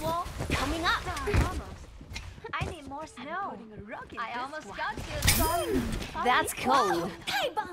Coming up. I need more snow. I almost got you. That's cold. 太棒了！